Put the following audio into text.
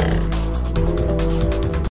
Bye.